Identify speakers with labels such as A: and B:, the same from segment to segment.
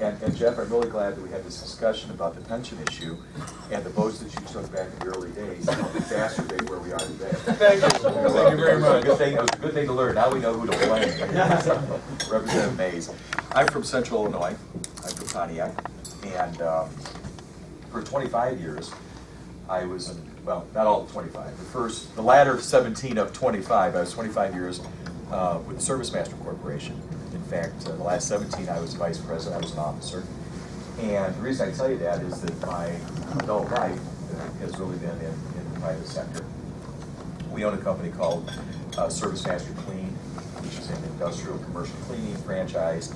A: And, and Jeff, I'm really glad that we had this discussion about the pension issue and the votes that you took back in the early days helped exacerbate where we are today.
B: Thank you. Thank you very much.
A: It was a good thing, it was a good thing to learn. Now we know who to blame. Representative Mays. I'm from Central Illinois. I'm from Pontiac. And um, for 25 years, I was in, well, not all 25, the first, the latter 17 of 25, I was 25 years uh, with the Service Master Corporation. In fact, uh, the last 17, I was vice president, I was an officer. And the reason I tell you that is that my adult life uh, has really been in, in the private sector. We own a company called uh, Service Master Clean, which is an industrial commercial cleaning franchise.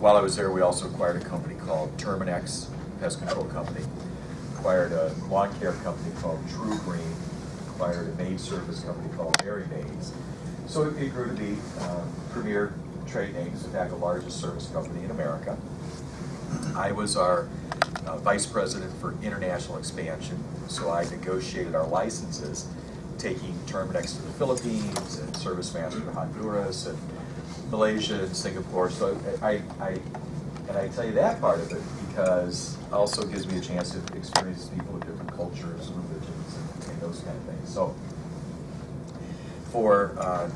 A: While I was there, we also acquired a company called Terminix Pest Control Company, acquired a lawn care company called TruGreen, acquired a maid service company called Merry Maids. So it, it grew to be uh, premier trade names, in fact, the largest service company in America. I was our uh, vice president for international expansion, so I negotiated our licenses, taking Terminix to the Philippines and Service Master to Honduras and Malaysia and Singapore. So I, I, and I tell you that part of it because also gives me a chance to experience people of different cultures and religions and, and those kind of things. So for uh,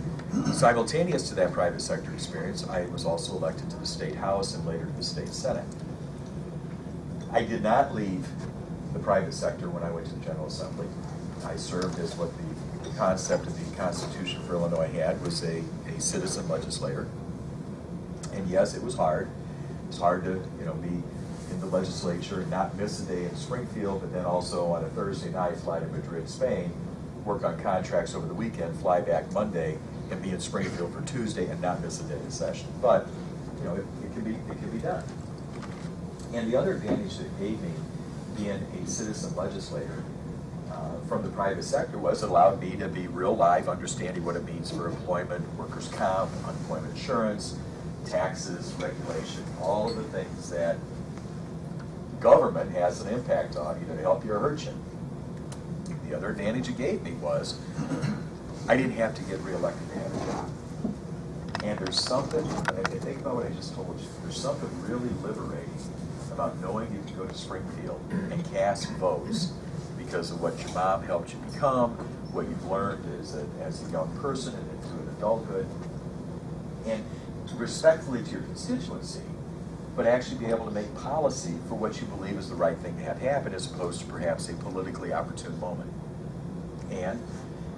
A: simultaneous to that private sector experience, I was also elected to the state house and later to the state senate. I did not leave the private sector when I went to the General Assembly. I served as what the, concept of the Constitution for Illinois had was a, a citizen legislator. And yes, it was hard. It's hard to you know be in the legislature and not miss a day in Springfield, but then also on a Thursday night fly to Madrid, Spain, work on contracts over the weekend, fly back Monday, and be in Springfield for Tuesday and not miss a day of session. But you know it, it can be it can be done. And the other advantage that it gave me, being a citizen legislator uh, from the private sector, was it allowed me to be real live, understanding what it means for employment, workers' comp, unemployment insurance, taxes, regulation, all of the things that government has an impact on, either to help you or hurt you. The other advantage it gave me was I didn't have to get reelected to have a job. And there's something, and think about what I just told you, there's something really liberating about knowing you can go to Springfield and cast votes because of what your mom helped you become, what you've learned as a, as a young person and into an adulthood, and respectfully to your constituency, but actually be able to make policy for what you believe is the right thing to have happen as opposed to perhaps a politically opportune moment. And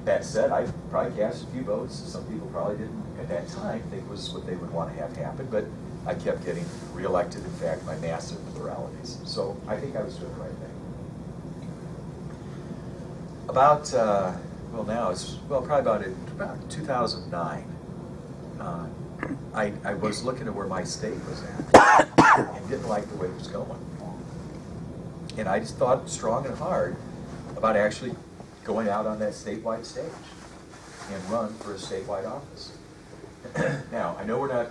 A: that said, I probably cast a few votes. Some people probably didn't at that time think was what they would want to have happen, but I kept getting reelected, in fact, by massive pluralities. So I think I was doing the right thing. About, uh, well, now it's, well, probably about, it, about 2009, uh, I, I was looking at where my state was at and didn't like the way it was going. And I just thought strong and hard about actually going out on that statewide stage and run for a statewide office. now, I know we're not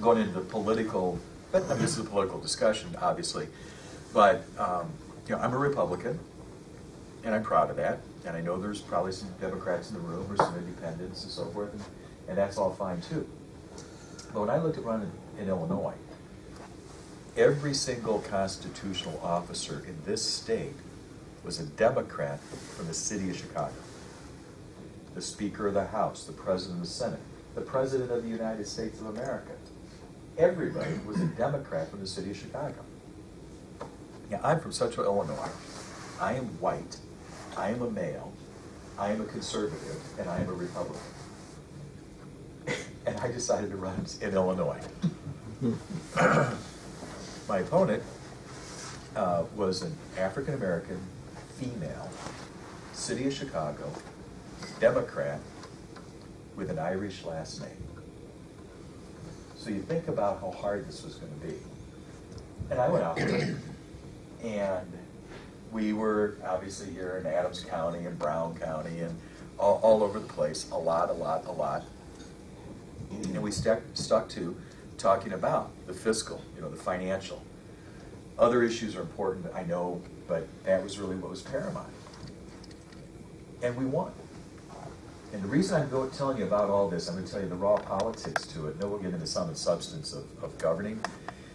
A: going into the political, but this is a political discussion, obviously. But um, you know, I'm a Republican, and I'm proud of that. And I know there's probably some Democrats in the room or some independents and so forth, and, and that's all fine too. But when I looked at running in Illinois, every single constitutional officer in this state was a Democrat from the city of Chicago. The Speaker of the House, the President of the Senate, the President of the United States of America. Everybody was a Democrat from the city of Chicago. Yeah, I'm from Central Illinois. I am white. I am a male. I am a conservative, and I am a Republican. and I decided to run in Illinois. My opponent uh, was an African American female, city of Chicago, Democrat, with an Irish last name. So you think about how hard this was going to be. And I went out there, and we were obviously here in Adams County and Brown County and all, all over the place, a lot, a lot, a lot. And we stuck, stuck to talking about the fiscal, you know, the financial. Other issues are important, I know, but that was really what was paramount. And we won. And the reason I'm going, telling you about all this, I'm going to tell you the raw politics to it. Then we'll get into some of the substance of, of governing.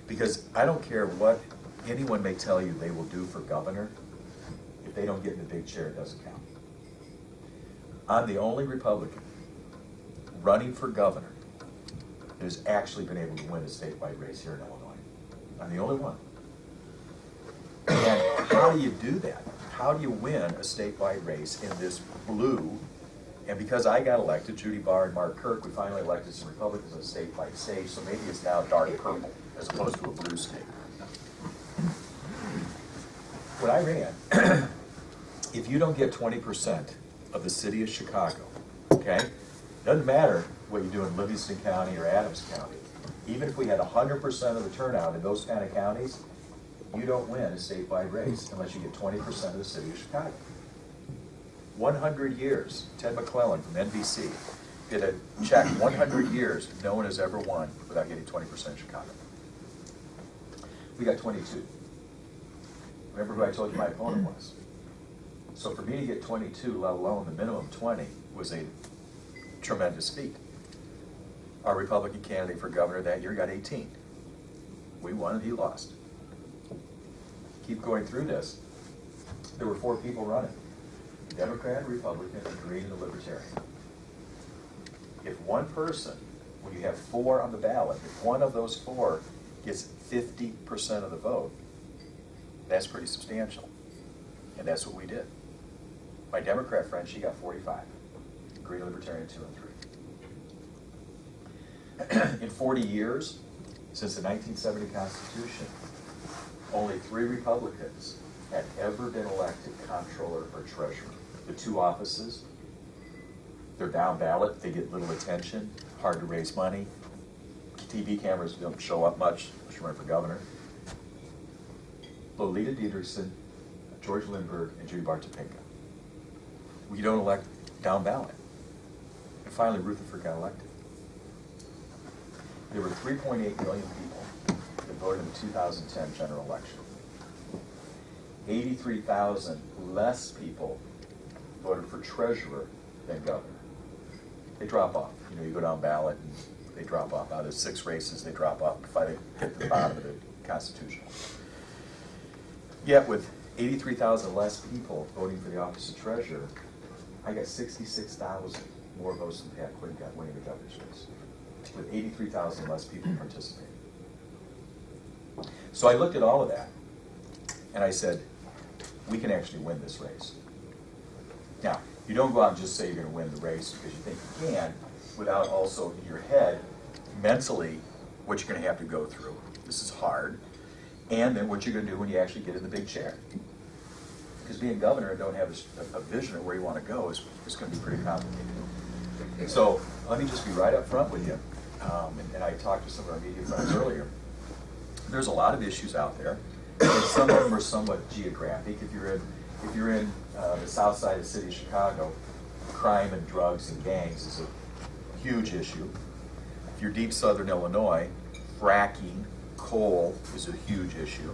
A: Because I don't care what anyone may tell you they will do for governor, if they don't get in the big chair, it doesn't count. I'm the only Republican running for governor that has actually been able to win a statewide race here in Illinois. I'm the only one. How do you do that? How do you win a statewide race in this blue? And because I got elected, Judy Baar and Mark Kirk, we finally elected some Republicans on a statewide stage, so maybe it's now dark purple as opposed to a blue state. When I ran, if you don't get twenty percent of the city of Chicago, okay? Doesn't matter what you do in Livingston County or Adams County. Even if we had hundred percent of the turnout in those kind of counties, you don't win a statewide race unless you get twenty percent of the city of Chicago. One hundred years, Ted McClelland from NBC did a check, one hundred years, no one has ever won without getting twenty percent of Chicago. We got twenty-two. Remember who I told you my opponent was? So for me to get twenty-two, let alone the minimum twenty, was a tremendous feat. Our Republican candidate for governor that year got eighteen. We won and he lost. Keep going through this. There were four people running. Democrat, Republican, Green, and Libertarian. If one person, when you have four on the ballot, if one of those four gets fifty percent of the vote, that's pretty substantial. And that's what we did. My Democrat friend, she got forty-five. Green Libertarian, two and three. In forty years, since the nineteen seventy Constitution, only three Republicans had ever been elected comptroller or treasurer. The two offices, they're down ballot, they get little attention, hard to raise money. TV cameras don't show up much, you run for governor. Loleta Didrickson, George Lindberg, and Judy Baar Topinka. We don't elect down ballot. And finally, Rutherford got elected. There were 3.8 million voted in the 2010 general election. 83,000 less people voted for treasurer than governor. They drop off. You know, you go down ballot and they drop off. Out of six races, they drop off before they get to the bottom of the constitutional. Yet with 83,000 less people voting for the office of treasurer, I got 66,000 more votes than Pat Quinn got winning the governor's race, with 83,000 less people participating. So I looked at all of that, and I said, we can actually win this race. Now, you don't go out and just say you're gonna win the race because you think you can, without also in your head, mentally, what you're gonna have to go through. This is hard. And then what you're gonna do when you actually get in the big chair. Because being governor and don't have a vision of where you wanna go is, is gonna be pretty complicated. So, let me just be right up front with you. Um, and, and I talked to some of our media friends earlier. There's a lot of issues out there, some of them are somewhat geographic. If you're in, if you're in, uh, the south side of the city of Chicago, crime and drugs and gangs is a huge issue. If you're deep southern Illinois, fracking, coal is a huge issue.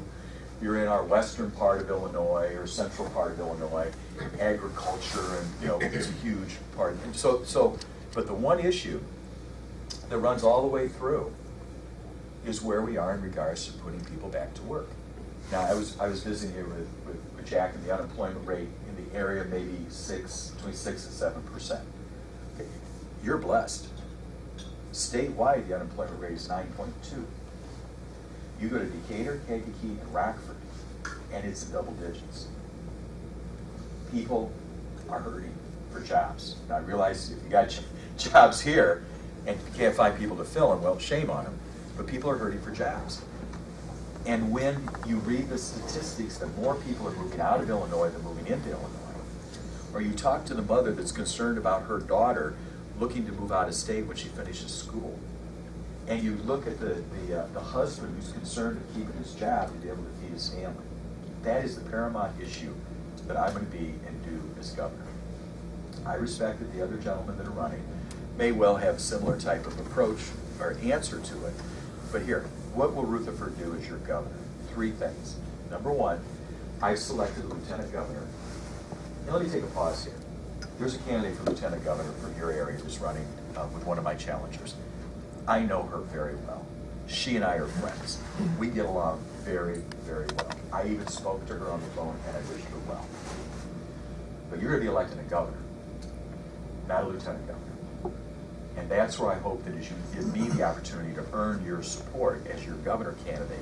A: If you're in our western part of Illinois or central part of Illinois, agriculture and, you know, it's a huge part. And so, so, but the one issue that runs all the way through is where we are in regards to putting people back to work. Now, I was, I was visiting here with, with with Jack, and the unemployment rate in the area maybe six, between six and seven percent. You're blessed. Statewide, the unemployment rate is nine point two. You go to Decatur, Kankakee, and Rockford, and it's in double digits. People are hurting for jobs. Now, I realize if you got jobs here and you can't find people to fill them, well, shame on them, but people are hurting for jobs. And when you read the statistics that more people are moving out of Illinois than moving into Illinois, or you talk to the mother that's concerned about her daughter looking to move out of state when she finishes school, and you look at the, the, uh, the husband who's concerned with keeping his job to be able to feed his family, that is the paramount issue that I'm gonna be and do as governor. I respect that the other gentlemen that are running may well have similar type of approach or answer to it. But here, what will Rutherford do as your governor? Three things. Number one, I selected a lieutenant governor. And let me take a pause here. There's a candidate for lieutenant governor from your area who's running uh, with one of my challengers. I know her very well. She and I are friends. We get along very, very well. I even spoke to her on the phone and I wished her well. But you're gonna be elected a governor, not a lieutenant governor. And that's where I hope that as you give me the opportunity to earn your support as your governor candidate,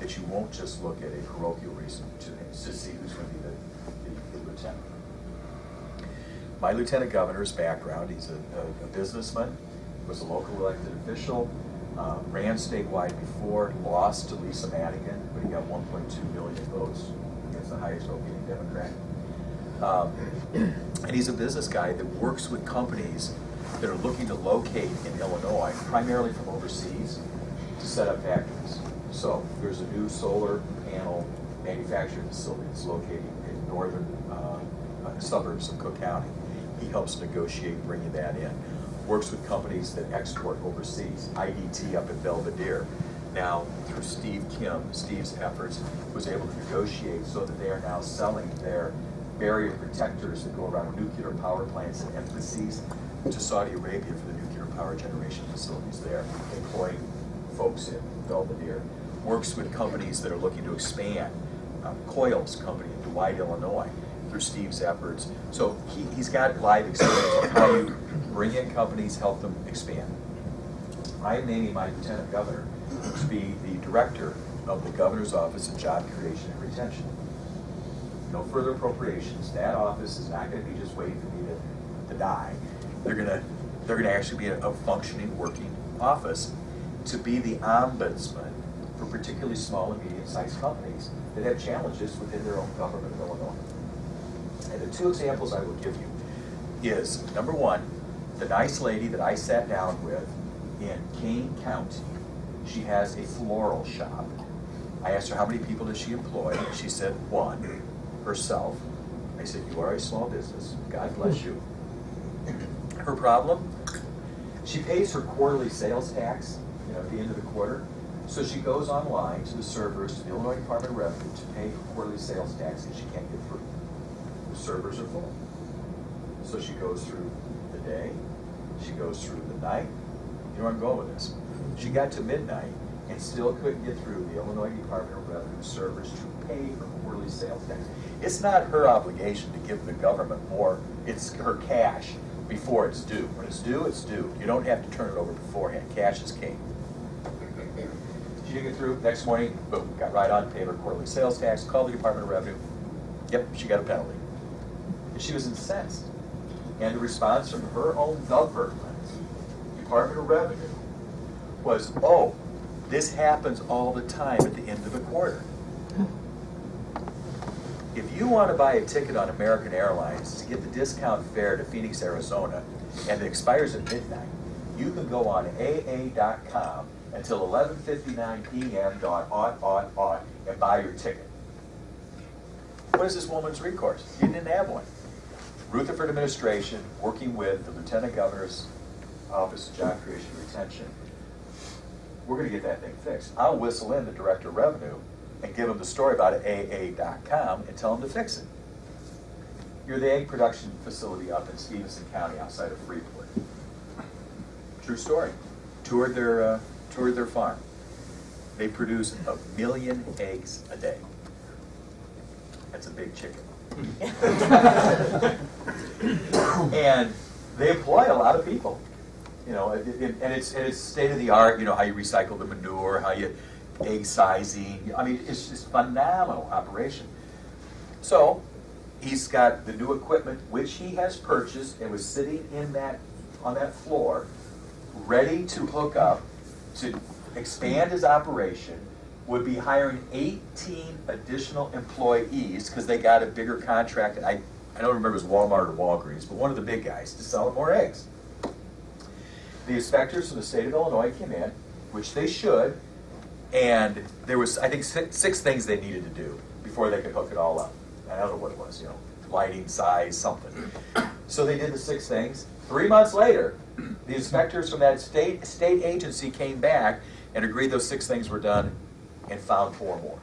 A: that you won't just look at a parochial reason to, to see who's gonna be the, the- the lieutenant. My lieutenant governor's background, he's a, a- a businessman, was a local elected official, uh, ran statewide before, lost to Lisa Madigan, but he got one point two million votes against the highest vote voting Democrat. Um, And he's a business guy that works with companies that are looking to locate in Illinois, primarily from overseas, to set up factories. So there's a new solar panel manufacturing facility that's located in northern uh, uh, suburbs of Cook County. He helps negotiate bringing that in. Works with companies that export overseas. IDT up in Belvidere. Now, through Steve Kim, Steve's efforts, was able to negotiate so that they are now selling their barrier protectors that go around nuclear power plants and embassies to Saudi Arabia for the nuclear power generation facilities there, employing folks in Belvidere. Works with companies that are looking to expand. Uh, Coils Company in Dwight, Illinois, through Steve's efforts. So he, he's got live experience of how you bring in companies, help them expand. I am naming my lieutenant governor to be the director of the governor's office of job creation and retention. No further appropriations. That office is not gonna be just waiting for me to, to die. They're gonna, they're gonna actually be a, a functioning, working office to be the ombudsman for particularly small and medium-sized companies that have challenges within their own government of Illinois. And the two examples I will give you is, number one, the nice lady that I sat down with in Kane County, she has a floral shop. I asked her how many people does she employ, she said one, herself. I said, you are a small business, God bless you. Her problem, she pays her quarterly sales tax, you know, at the end of the quarter. So she goes online to the servers, to the Illinois Department of Revenue, to pay her quarterly sales tax, and she can't get through. The servers are full. So she goes through the day, she goes through the night. You know where I'm going with this? She got to midnight and still couldn't get through the Illinois Department of Revenue servers to pay her quarterly sales tax. It's not her obligation to give the government more, it's her cash before it's due. When it's due, it's due. You don't have to turn it over beforehand. Cash is king. She didn't get through, next morning, boom, got right on, paid her quarterly sales tax, called the Department of Revenue. Yep, she got a penalty. And she was incensed. And the response from her own government, Department of Revenue, was, oh, this happens all the time at the end of a quarter. If you want to buy a ticket on American Airlines to get the discount fare to Phoenix, Arizona, and it expires at midnight, you can go on AA.com until 11:59 p.m. dot aught aught aught and buy your ticket. What is this woman's recourse? You didn't have one. Rutherford administration, working with the Lieutenant Governor's Office of Job Creation and Retention, we're gonna get that thing fixed. I'll whistle in the Director of Revenue and give them the story about it, AA.com and tell them to fix it. You're the egg production facility up in Stephenson County outside of Freeport. True story. Toured their, uh, toured their farm. They produce a million eggs a day. That's a big chicken. and they employ a lot of people. You know, and it's and it's state of the art. You know how you recycle the manure, how you egg sizing. I mean, it's just phenomenal operation. So he's got the new equipment which he has purchased and was sitting in that on that floor, ready to hook up to expand his operation. Would be hiring 18 additional employees because they got a bigger contract. I I don't remember if it was Walmart or Walgreens, but one of the big guys to sell more eggs. The inspectors from the state of Illinois came in, which they should, and there was, I think, six, six things they needed to do before they could hook it all up. I don't know what it was, you know, lighting, size, something. So they did the six things. Three months later, the inspectors from that state, state agency came back and agreed those six things were done and found four more.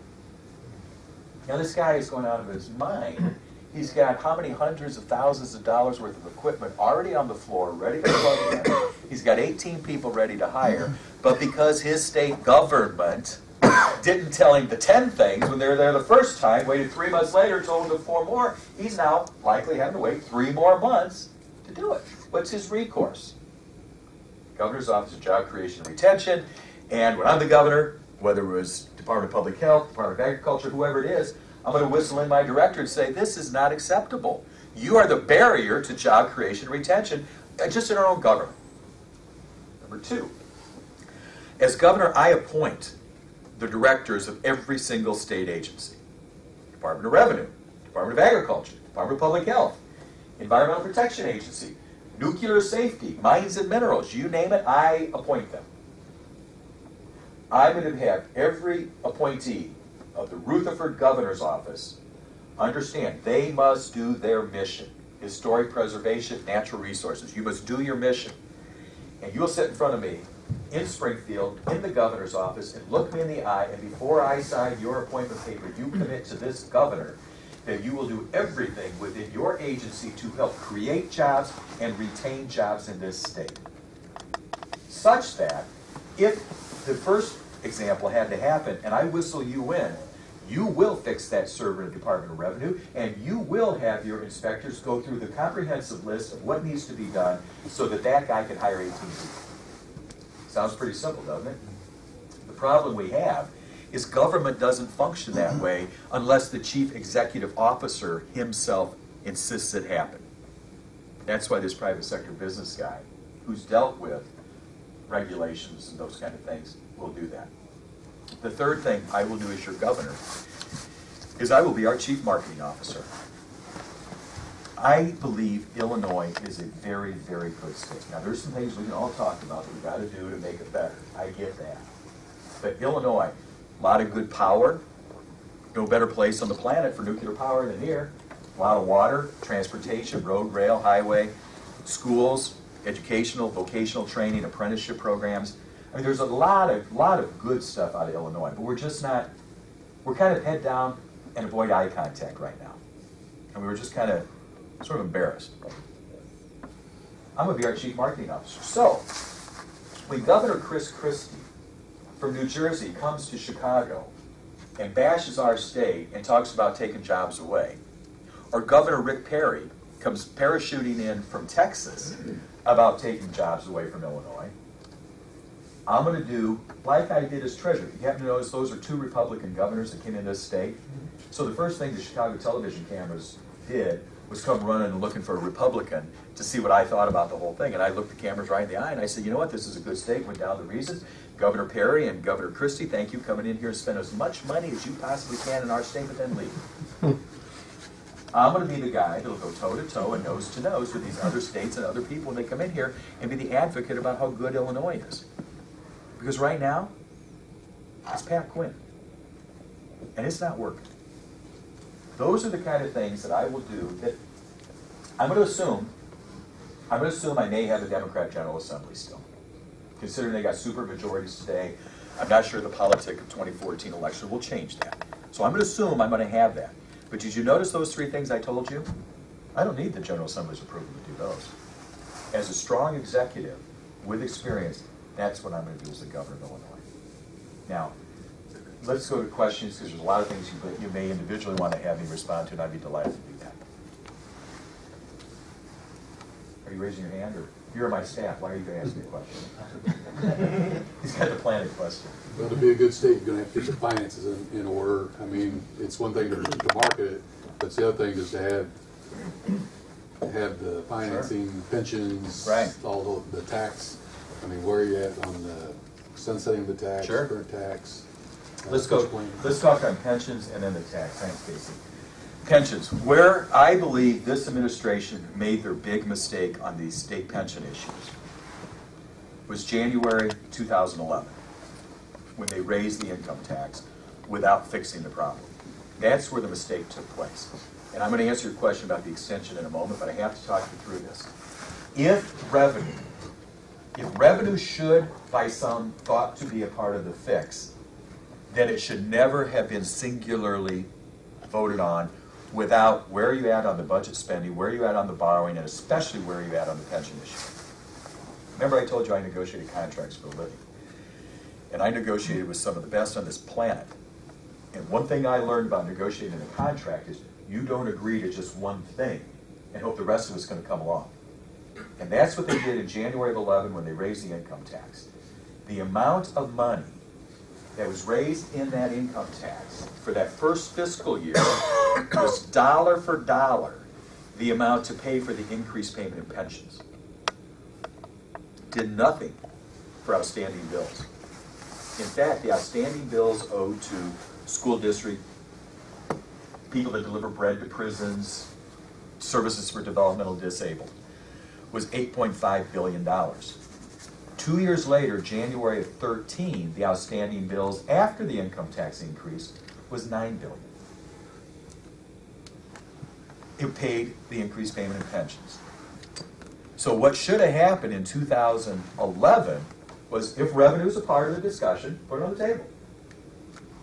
A: Now this guy is going out of his mind. He's got how many hundreds of thousands of dollars worth of equipment already on the floor, ready to plug in. He's got 18 people ready to hire, but because his state government didn't tell him the 10 things when they were there the first time, waited three months later, told him to four more, he's now likely having to wait three more months to do it. What's his recourse? Governor's Office of Job Creation and Retention, and when I'm the governor, whether it was Department of Public Health, Department of Agriculture, whoever it is, I'm going to whistle in my director and say, this is not acceptable. You are the barrier to job creation and retention, uh, just in our own government. Number two, as governor, I appoint the directors of every single state agency. Department of Revenue, Department of Agriculture, Department of Public Health, Environmental Protection Agency, Nuclear Safety, Mines and Minerals, you name it, I appoint them. I'm going to have every appointee of the Rutherford Governor's Office understand they must do their mission. Historic preservation, natural resources. You must do your mission. And you'll sit in front of me in Springfield, in the governor's office, and look me in the eye, and before I sign your appointment paper, you commit to this governor that you will do everything within your agency to help create jobs and retain jobs in this state. Such that if the first example had to happen and I whistle you in, you will fix that server in the Department of Revenue and you will have your inspectors go through the comprehensive list of what needs to be done so that that guy can hire 18 people. Sounds pretty simple, doesn't it? The problem we have is government doesn't function that way unless the chief executive officer himself insists it happen. That's why this private sector business guy, who's dealt with regulations and those kind of things, will do that. The third thing I will do as your governor is I will be our chief marketing officer. I believe Illinois is a very, very good state. Now, there's some things we can all talk about that we've got to do to make it better. I get that. But Illinois, a lot of good power. No better place on the planet for nuclear power than here. A lot of water, transportation, road, rail, highway, schools, educational, vocational training, apprenticeship programs. I mean, there's a lot of lot of good stuff out of Illinois, but we're just not. We're kind of head down and avoid eye contact right now, and we were just kind of sort of embarrassed. I'm be our chief marketing officer. So, when Governor Chris Christie from New Jersey comes to Chicago and bashes our state and talks about taking jobs away, or Governor Rick Perry comes parachuting in from Texas about taking jobs away from Illinois, I'm going to do like I did as treasurer. You happen to notice those are two Republican governors that came into this state. So the first thing the Chicago television cameras did was come running and looking for a Republican to see what I thought about the whole thing. And I looked the cameras right in the eye and I said, you know what, this is a good state. Went down the reasons. Governor Perry and Governor Christie, thank you coming in here and spend as much money as you possibly can in our state, but then leave. Hmm. I'm going to be the guy that'll go toe to toe and nose to nose with these other states and other people when they come in here and be the advocate about how good Illinois is. Because right now, it's Pat Quinn. And it's not working. Those are the kind of things that I will do that I'm going to assume, I'm going to assume I may have a Democrat General Assembly still. Considering they got super majorities today, I'm not sure the politic of 2014 election will change that. So I'm going to assume I'm going to have that. But did you notice those three things I told you? I don't need the General Assembly's approval to do those. As a strong executive with experience, that's what I'm going to do as the governor of Illinois. Now, let's go to questions because there's a lot of things you, you may individually want to have me respond to, and I'd be delighted to do that. Are you raising your hand, or you're my staff? Why are you going to ask me a question? He's got the planning question.
B: Well, to be a good state, you're gonna have to get your finances in, in order. I mean, it's one thing to, to market it, but it's the other thing is to have, have the financing, pensions.
A: Right.
B: All the, the tax, I mean, where are you at on the sunsetting of the tax,
A: Sure.
B: current tax? uh,
A: Let's go,
B: plan?
A: let's talk on pensions and then the tax. Thanks, Casey. Pensions, where I believe this administration made their big mistake on these state pension issues was January 2011, when they raised the income tax without fixing the problem. That's where the mistake took place. And I'm going to answer your question about the extension in a moment, but I have to talk you through this. If revenue, if revenue should, by some, thought to be a part of the fix, then it should never have been singularly voted on without where are you at on the budget spending, where are you at on the borrowing, and especially where are you at on the pension issue. Remember I told you I negotiated contracts for a living? And I negotiated with some of the best on this planet. And one thing I learned about negotiating a contract is you don't agree to just one thing and hope the rest of it's going to come along. And that's what they did in January of 11 when they raised the income tax. The amount of money that was raised in that income tax for that first fiscal year was dollar for dollar the amount to pay for the increased payment in pensions. Did nothing for outstanding bills. In fact, the outstanding bills owed to school district, people that deliver bread to prisons, services for developmental disabled, was $8.5 billion. Two years later, January of 13, the outstanding bills after the income tax increase was 9 billion. It paid the increased payment in pensions. So what should have happened in 2011 was if revenue is a part of the discussion, put it on the table.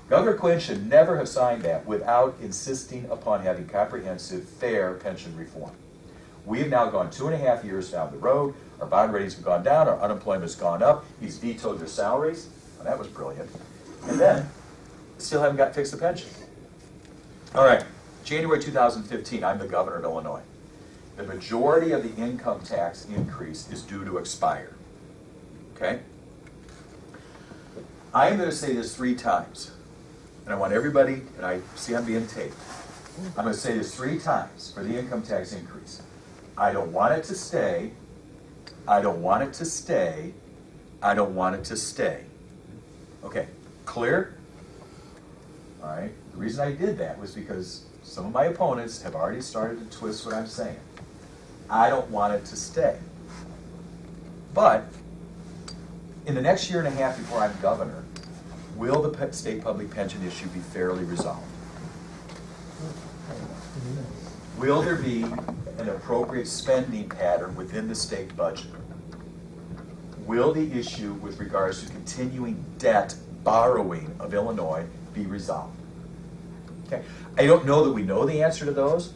A: Governor Quinn should never have signed that without insisting upon having comprehensive, fair pension reform. We have now gone two and a half years down the road. Our bond ratings have gone down. Our unemployment has gone up. He's vetoed their salaries. Well, that was brilliant. And then, still haven't got fixed the pension. All right, January 2015, I'm the governor of Illinois. The majority of the income tax increase is due to expire. Okay? I'm going to say this three times. And I want everybody, and I see I'm being taped. I'm going to say this three times for the income tax increase. I don't want it to stay. I don't want it to stay. I don't want it to stay. Okay, clear? All right. The reason I did that was because some of my opponents have already started to twist what I'm saying. I don't want it to stay. But in the next year and a half before I'm governor, will the state public pension issue be fairly resolved? Will there be an appropriate spending pattern within the state budget? Will the issue with regards to continuing debt borrowing of Illinois be resolved? Okay, I don't know that we know the answer to those,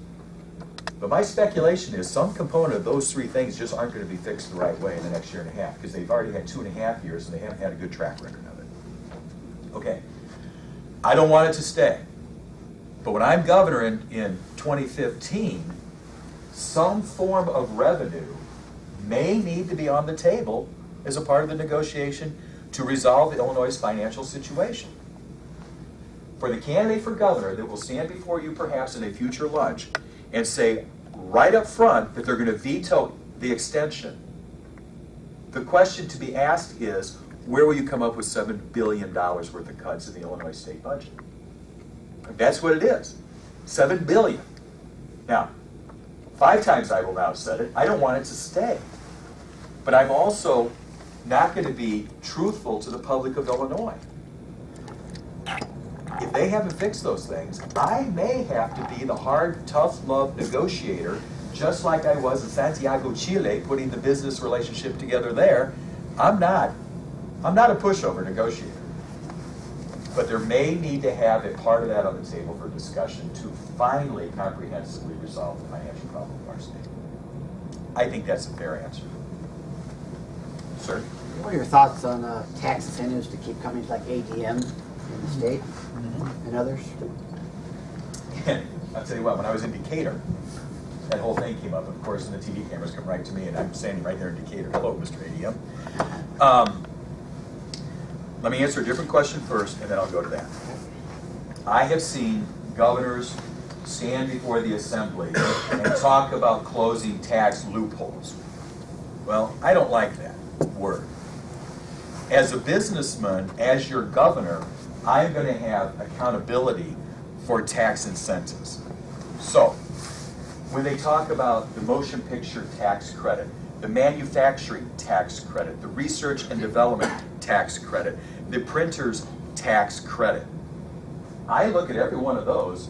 A: but my speculation is some component of those three things just aren't going to be fixed the right way in the next year and a half because they've already had two and a half years and they haven't had a good track record of it. Okay, I don't want it to stay. But when I'm governor in, in 2015, some form of revenue may need to be on the table as a part of the negotiation to resolve the Illinois' financial situation. For the candidate for governor that will stand before you perhaps in a future lunch and say right up front that they're going to veto the extension, the question to be asked is where will you come up with $7 billion worth of cuts in the Illinois state budget? That's what it is. Seven billion. Now, five times I will now said it, I don't want it to stay. But I'm also not going to be truthful to the public of Illinois. If they haven't fixed those things, I may have to be the hard, tough love negotiator, just like I was in Santiago, Chile, putting the business relationship together there. I'm not. I'm not a pushover negotiator. But there may need to have a part of that on the table for discussion to finally comprehensively resolve the financial problem of our state. I think that's a fair answer. Sir?
C: What are your thoughts on uh, tax incentives to keep companies like ADM in the state and others?
A: I'll tell you what, when I was in Decatur, that whole thing came up, of course, and the TV cameras come right to me, and I'm standing right there in Decatur. Hello, Mr. ADM. Um, let me answer a different question first, and then I'll go to that. I have seen governors stand before the assembly and talk about closing tax loopholes. Well, I don't like that word. As a businessman, as your governor, I'm going to have accountability for tax incentives. So, when they talk about the motion picture tax credit, the manufacturing tax credit, the research and development tax credit, the printer's tax credit, I look at every one of those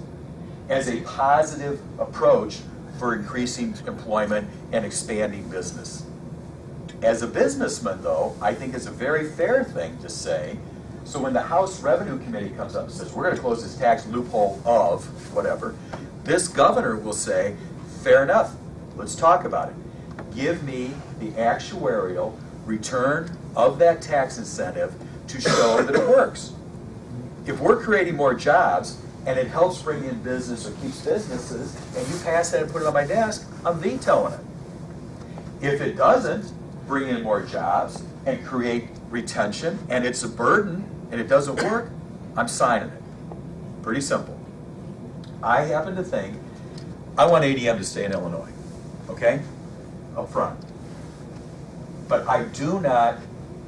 A: as a positive approach for increasing employment and expanding business. As a businessman, though, I think it's a very fair thing to say. So when the House Revenue Committee comes up and says, we're going to close this tax loophole of whatever, this governor will say, fair enough, let's talk about it. Give me the actuarial return of that tax incentive to show that it works. If we're creating more jobs and it helps bring in business or keeps businesses, and you pass that and put it on my desk, I'm vetoing it. If it doesn't bring in more jobs and create retention, and it's a burden and it doesn't work, I'm signing it. Pretty simple. I happen to think I want ADM to stay in Illinois, okay? Up front. But I do not,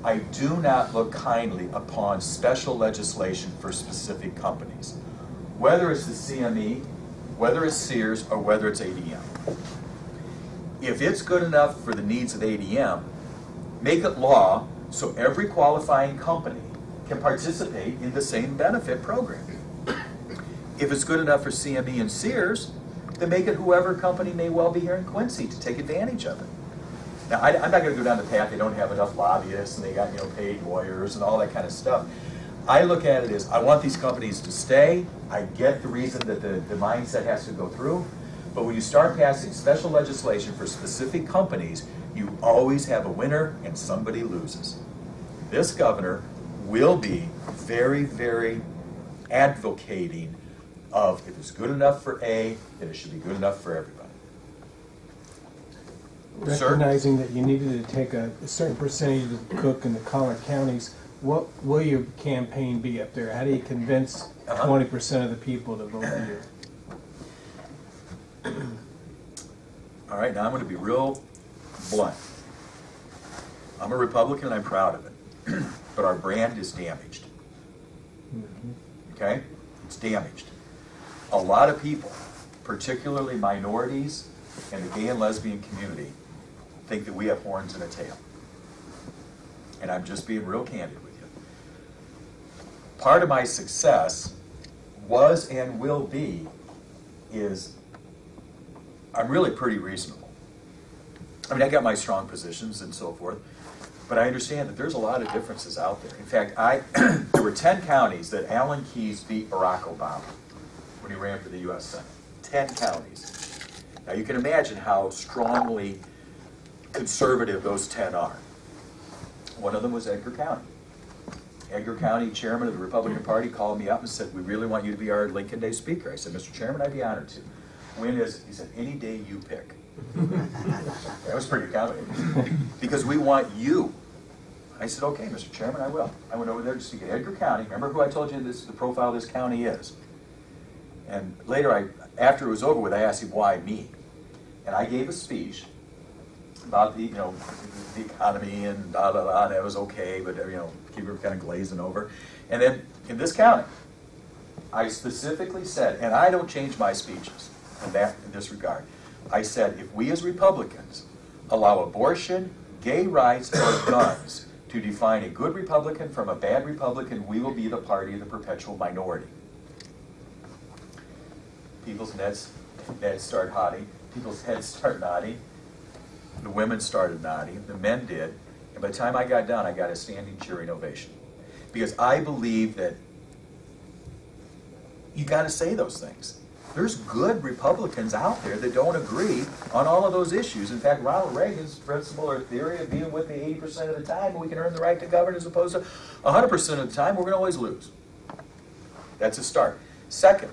A: I do not look kindly upon special legislation for specific companies. Whether it's the CME, whether it's Sears, or whether it's ADM. If it's good enough for the needs of ADM, make it law so every qualifying company can participate in the same benefit program. If it's good enough for CME and Sears, then make it whoever company may well be here in Quincy to take advantage of it. Now, I, am not going to go down the path, they don't have enough lobbyists and they got, you know, paid lawyers and all that kind of stuff. I look at it as, I want these companies to stay. I get the reason that the, the mindset has to go through. But when you start passing special legislation for specific companies, you always have a winner and somebody loses. This governor will be very, very advocating of if it's good enough for A, then it should be good enough for everybody.
D: Recognizing that you needed to take a a certain percentage of the cook in the collar counties, what will your campaign be up there? How do you convince
A: Uh-huh.
D: twenty percent of the people to vote for you?
A: All right, now I'm going to be real blunt. I'm a Republican and I'm proud of it, but our brand is damaged. Okay? It's damaged. A lot of people, particularly minorities and the gay and lesbian community, think that we have horns and a tail. And I'm just being real candid with you. Part of my success was and will be is I'm really pretty reasonable. I mean, I got my strong positions and so forth, but I understand that there's a lot of differences out there. In fact, I there were 10 counties that Alan Keyes beat Barack Obama when he ran for the U.S. Senate. 10 counties. Now you can imagine how strongly conservative those 10 are. One of them was Edgar County. Edgar County chairman of the Republican Party called me up and said, "We really want you to be our Lincoln Day speaker." I said, "Mr. Chairman, I'd be honored to." When is it? He said, "Any day you pick." that was pretty accommodating because we want you. I said, "Okay, Mr. Chairman, I will." I went over there to at Edgar County. Remember who I told you this the profile of this county is. And later, I after it was over with, I asked him why me, and I gave a speech about the you know the economy and da da da. And it was okay, but you know keep it kind of glazing over. And then in this county, I specifically said, and I don't change my speeches in that in this regard. I said if we as Republicans allow abortion, gay rights, or guns to define a good Republican from a bad Republican, we will be the party of the perpetual minority. People's heads, heads start nodding. People's heads start nodding. The women started nodding. The men did. And by the time I got done, I got a standing cheering ovation. Because I believe that you got to say those things. There's good Republicans out there that don't agree on all of those issues. In fact, Ronald Reagan's principle or theory of being with me 80% of the time, we can earn the right to govern, as opposed to 100% of the time, we're going to always lose. That's a start. Second,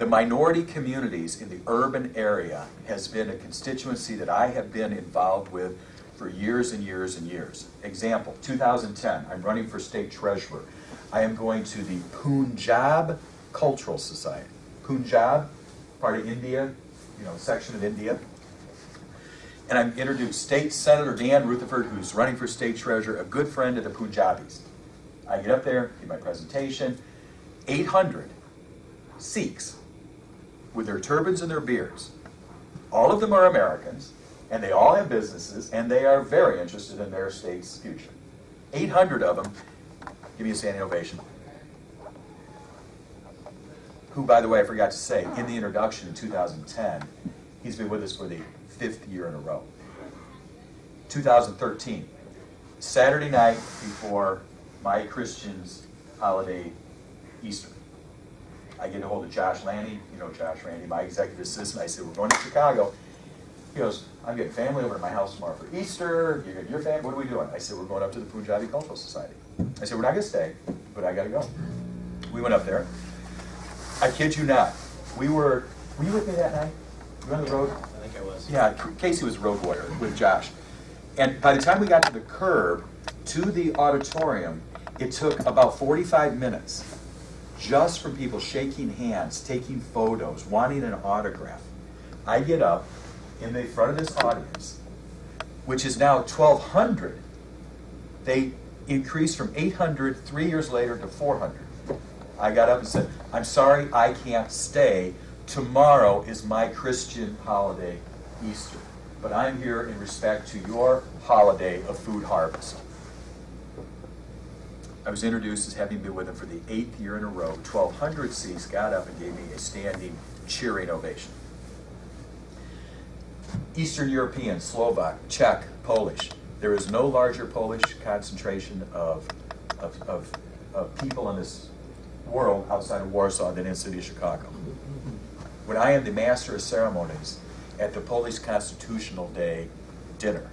A: the minority communities in the urban area has been a constituency that I have been involved with for years and years and years. Example, 2010, I'm running for state treasurer. I am going to the Punjab Cultural Society. Punjab, part of India, you know, section of India. And I'm introduced State Senator Dan Rutherford, who's running for state treasurer, a good friend of the Punjabis. I get up there, give my presentation. 800 Sikhs with their turbans and their beards. All of them are Americans, and they all have businesses, and they are very interested in their state's future. 800 of them, give me a standing ovation. Who, by the way, I forgot to say, in the introduction in 2010, he's been with us for the fifth year in a row. 2013, Saturday night before my Christian's holiday, Easter. I get a hold of Josh Lanning, you know Josh Randy, my executive assistant. I said, We're going to Chicago. He goes, I'm getting family over to my house tomorrow for Easter. You got your family. What are we doing? I said, we're going up to the Punjabi Cultural Society. I said, we're not going to stay, but I got to go. We went up there. I kid you not. We were, were you with me that night? You were on the road?
E: I think I was.
A: Yeah, Casey was road warrior with Josh. And by the time we got to the curb to the auditorium, it took about 45 minutes just from people shaking hands, taking photos, wanting an autograph. I get up in the front of this audience, which is now 1,200. They increased from 800 three years later to 400. I got up and said, I'm sorry I can't stay. Tomorrow is my Christian holiday, Easter. But I'm here in respect to your holiday of food harvest. I was introduced as having been with him for the eighth year in a row. 1,200 Cs got up and gave me a standing cheering ovation. Eastern European, Slovak, Czech, Polish. There is no larger Polish concentration of, of, of, of people in this world outside of Warsaw than in the city of Chicago. When I am the master of ceremonies at the Polish Constitutional Day dinner,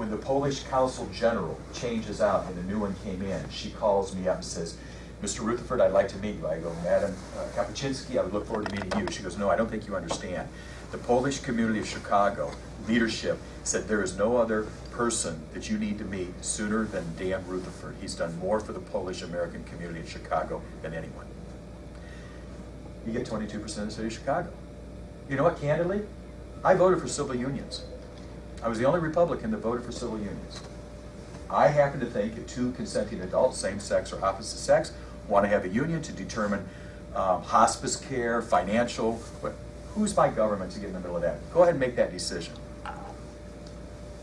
A: when the Polish Consul General changes out and a new one came in, she calls me up and says, Mr. Rutherford, I'd like to meet you. I go, Madam uh, Kapuscinski, I would look forward to meeting you. She goes, No, I don't think you understand. The Polish community of Chicago leadership said there is no other person that you need to meet sooner than Dan Rutherford. He's done more for the Polish American community in Chicago than anyone. You get 22% of the city of Chicago. You know what, candidly? I voted for civil unions. I was the only Republican that voted for civil unions. I happen to think that two consenting adults, same sex or opposite sex, want to have a union to determine um, hospice care, financial, what, who's my government to get in the middle of that? Go ahead and make that decision.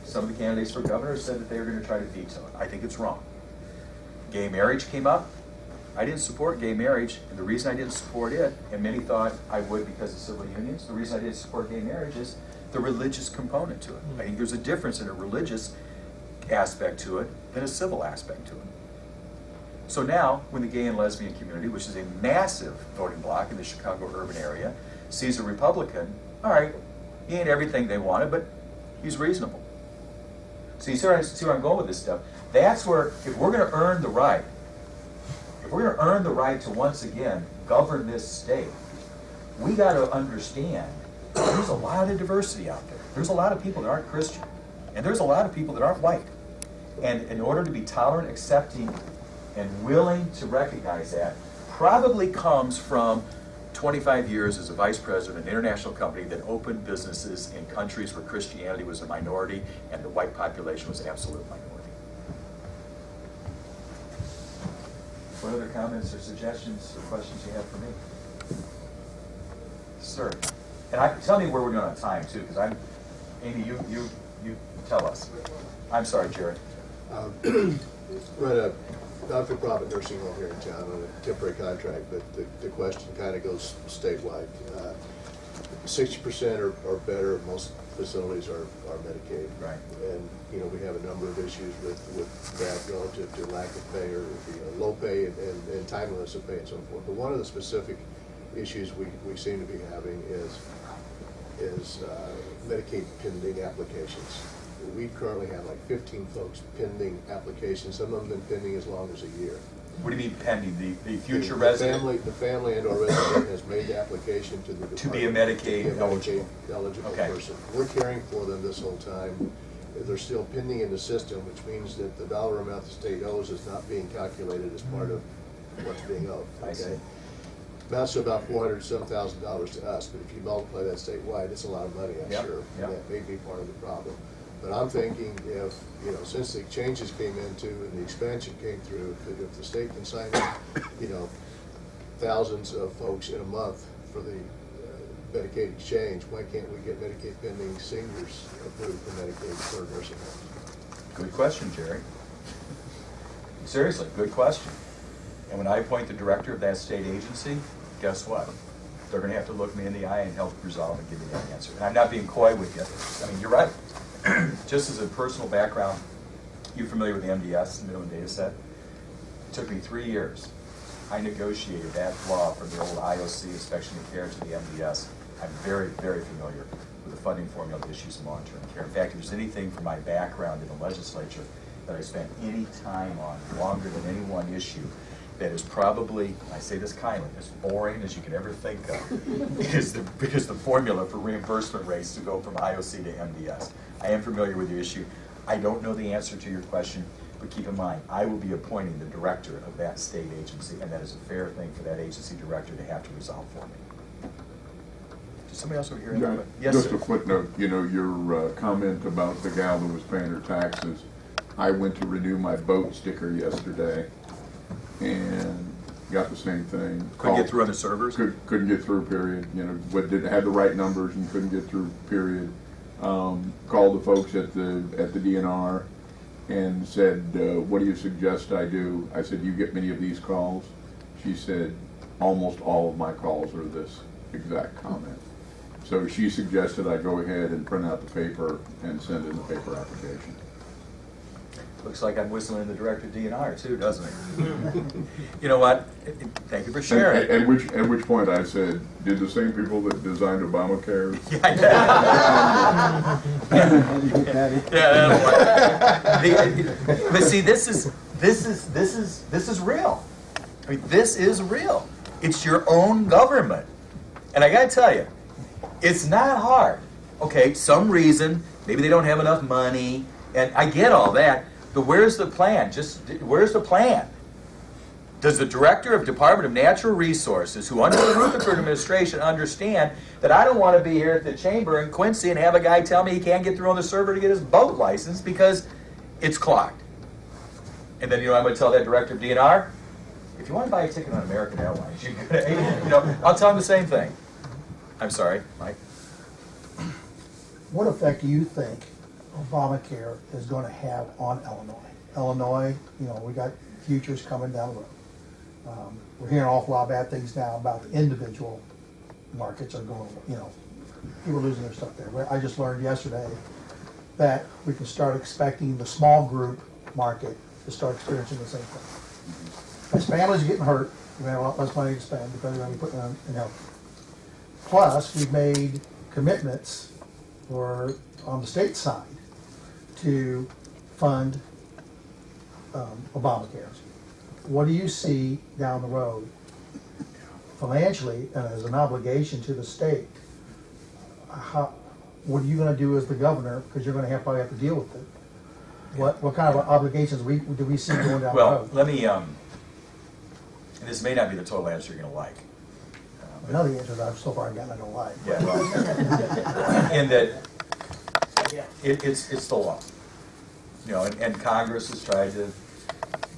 A: Some of the candidates for governor said that they were going to try to veto it. I think it's wrong. Gay marriage came up. I didn't support gay marriage, and the reason I didn't support it, and many thought I would because of civil unions, the reason I didn't support gay marriage is the religious component to it. Hmm. I think there's a difference in a religious aspect to it than a civil aspect to it. So now, when the gay and lesbian community, which is a massive voting bloc in the Chicago urban area, sees a Republican, all right, he ain't everything they wanted, but he's reasonable. So you see where, I, see where I'm going with this stuff? That's where, if we're going to earn the right, if we're going to earn the right to once again govern this state, we got to understand there's a lot of diversity out there. There's a lot of people that aren't Christian, and there's a lot of people that aren't white. And in order to be tolerant, accepting, and willing to recognize that, probably comes from 25 years as a vice president of an international company that opened businesses in countries where Christianity was a minority and the white population was an absolute minority. What other comments or suggestions or questions you have for me? Sir, and I, tell me where we're doing on time too, because I'm, Amy, you, you, you tell us. I'm sorry, Jared.
F: Um, Run a not-for-profit nursing home here in town on a temporary contract, but the, the question kind of goes statewide. Uh, Sixty percent or, or better, of most facilities are, are Medicaid.
A: Right.
F: And, you know, we have a number of issues with, with that relative to lack of pay or, you know, low pay and, and and timeliness of pay and so forth. But one of the specific issues we, we seem to be having is, is uh, Medicaid pending applications. We currently have like fifteen folks pending applications, some of them have been pending as long as a year.
A: What do you mean pending? The, the future
F: The
A: resident?
F: family, the family and or resident has made the application to the.
A: To be a Medicaid
F: be a
A: eligible.
F: Medicaid eligible
A: Okay.
F: person. We're caring for them this whole time. They're still pending in the system, which means that the dollar amount the state owes is not being calculated as part of what's being owed.
A: I see.
F: Amounts to about four hundred some thousand dollars to us, but if you multiply that statewide, it's a lot of money, I'm
A: Yep,
F: sure.
A: yep.
F: And that may be part of the problem. But I'm thinking if, you know, since the changes came into and the expansion came through, that if the state can sign up, you know, thousands of folks in a month for the uh, Medicaid exchange, why can't we get Medicaid pending seniors approved for Medicaid for nursing homes?
A: Good question, Jerry. Seriously, good question. And when I appoint the director of that state agency, guess what? They're gonna have to look me in the eye and help resolve and give me that answer. And I'm not being coy with you. I mean, you're right. Just as a personal background, you're familiar with the MDS, the minimum data set? It took me three years. I negotiated that law from the old IOC inspection and care to the MDS. I'm very, very familiar with the funding formula issues in long-term care. In fact, if there's anything from my background in the legislature that I spent any time on longer than any one issue, that is probably, I say this kindly, as boring as you could ever think of, is the, because the formula for reimbursement rates to go from IOC to MDS. I am familiar with the issue. I don't know the answer to your question, but keep in mind, I will be appointing the director of that state agency, and that is a fair thing for that agency director to have to resolve for me. Does somebody else over here? have
E: Yeah,
A: a- Yes,
E: Just
A: sir.
E: a footnote, you know, your uh, comment about the gal that was paying her taxes. I went to renew my boat sticker yesterday and got the same thing.
A: Couldn't get through other servers?
E: Could, couldn't get through, period, you know, but didn't have the right numbers and couldn't get through, period. Um, called the folks at the, at the DNR and said, uh, what do you suggest I do? I said, you get many of these calls? She said, almost all of my calls are this exact comment. So she suggested I go ahead and print out the paper and send in the paper application.
A: Looks like I'm whistling the director of DNR too, doesn't it? You know what? Thank you for
E: At,
A: sharing.
E: at which, at which point I said, did the same people that designed Obamacare
A: Yeah,
D: How do you get that in?
A: that'll work. The- But see, this is, this is, this is, this is real. I mean, this is real. It's your own government. And I gotta tell you, it's not hard. Okay, some reason, maybe they don't have enough money, and I get all that, but where's the plan? Just, where's the plan? Does the director of Department of Natural Resources, who under the Rutherford administration understand that I don't want to be here at the chamber in Quincy and have a guy tell me he can't get through on the server to get his boat license because it's clogged? And then you know I'm going to tell that director of DNR? If you want to buy a ticket on American Airlines, you, you know, I'll tell him the same thing. I'm sorry, Mike.
G: What effect do you think Obamacare is going to have on Illinois? Illinois, you know, we got futures coming down the road. Um, we're hearing an awful lot of bad things now about the individual markets are going, you know, people losing their stuff there. I just learned yesterday that we can start expecting the small group market to start experiencing the same thing. As families are getting hurt, we have a lot less money to spend because we're going to be putting on in health. Plus, we've made commitments or on the state side to fund um, Obamacare. What do you see down the road financially and as an obligation to the state? How, what are you gonna do as the governor, because you're gonna have, probably have to deal with it? What, what kind of obligations we, do we see going down the road?
A: Well, let me, um, and this may not be the total answer you're going to like. Uh,
G: Another answer that I've so far gotten, I don't like.
A: Yeah, well, in that, it, it's, it's the law. You know, and, and Congress has tried to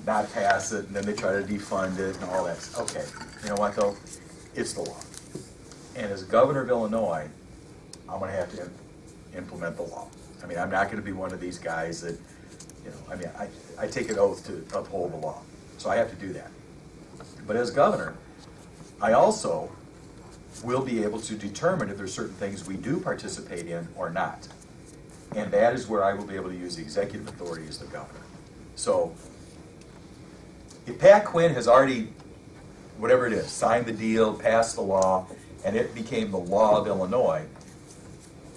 A: not pass it, and then they try to defund it and all that. Okay, you know what though? It's the law. And as governor of Illinois, I'm gonna have to im- implement the law. I mean, I'm not gonna be one of these guys that, you know, I mean, I, I take an oath to uphold the law, so I have to do that. But as governor, I also will be able to determine if there's certain things we do participate in or not. And that is where I will be able to use the executive authority as the governor. So if Pat Quinn has already, whatever it is, signed the deal, passed the law, and it became the law of Illinois,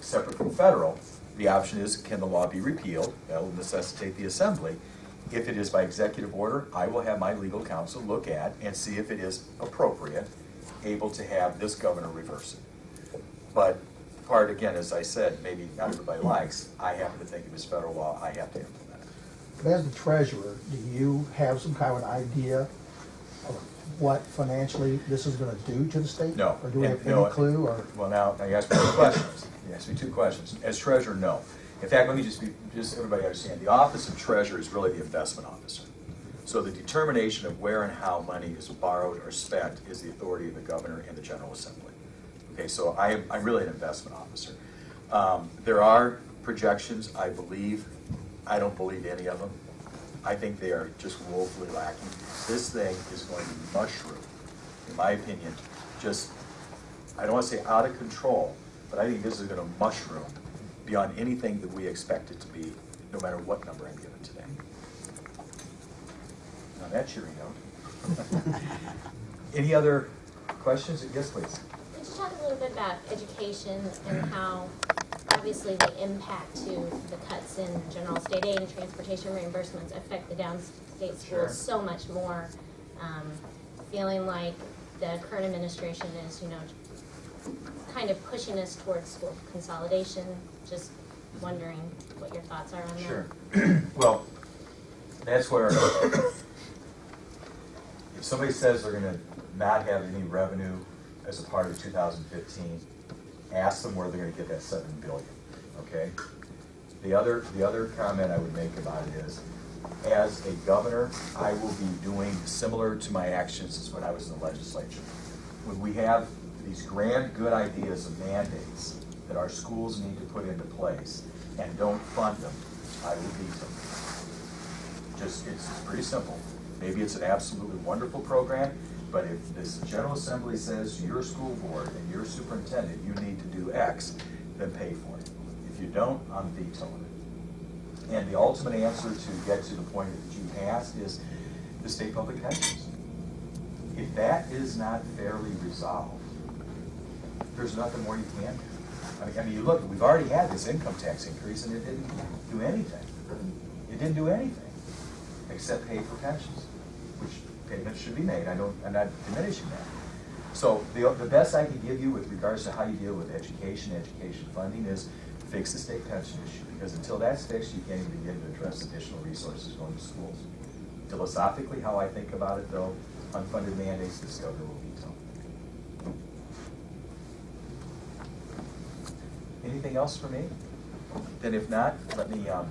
A: separate from federal, the option is, can the law be repealed? That will necessitate the assembly. If it is by executive order, I will have my legal counsel look at and see if it is appropriate, able to have this governor reverse it. But part, again, as I said, maybe not everybody likes, I happen to think it was federal law, I have to implement it.
G: But as the treasurer, do you have some kind of an idea of what financially this is gonna do to the state?
A: No.
G: Or do we have
A: no,
G: any clue, or?
A: Well, now, now you asked me two questions. You asked me two questions. As treasurer, no. In fact, let me just be, just so everybody understand, the office of treasurer is really the investment officer. So the determination of where and how money is borrowed or spent is the authority of the governor and the general assembly. Okay, so I I'm really an investment officer. Um, there are projections, I believe, I don't believe any of them. I think they are just woefully lacking. This thing is going to mushroom, in my opinion, just I don't want to say out of control, but I think this is going to mushroom beyond anything that we expect it to be, no matter what number I'm given today. Now that cheery note. Any other questions? Yes, please.
H: You talk a little bit about education and how obviously the impact to the cuts in general state aid and transportation reimbursements affect the downstate
A: Sure.
H: schools so much more. Um, feeling like the current administration is, you know, kind of pushing us towards school consolidation, just wondering what your thoughts are on that.
A: Sure. Well, that's where, if somebody says they're gonna not have any revenue as a part of two thousand fifteen, ask them where they're gonna get that seven billion, okay? The other, the other comment I would make about it is, as a governor, I will be doing similar to my actions as when I was in the legislature. When we have these grand, good ideas of mandates that our schools need to put into place and don't fund them, I will veto them. Just, it's it's pretty simple. Maybe it's an absolutely wonderful program, but if this General Assembly says your school board and your superintendent, you need to do X, then pay for it. If you don't, I'm vetoing it. And the ultimate answer to get to the point that you asked is the state public pensions. If that is not fairly resolved, there's nothing more you can do. I mean, you look, we've already had this income tax increase and it didn't do anything. It didn't do anything except pay for pensions, which payments should be made. I don't, I'm not diminishing that. So the, the best I can give you with regards to how you deal with education, education funding is fix the state pension issue, because until that's fixed, you can't even begin to address additional resources going to schools. Philosophically, how I think about it though, unfunded mandates, this governor will veto. Anything else for me? Then if not, let me, um,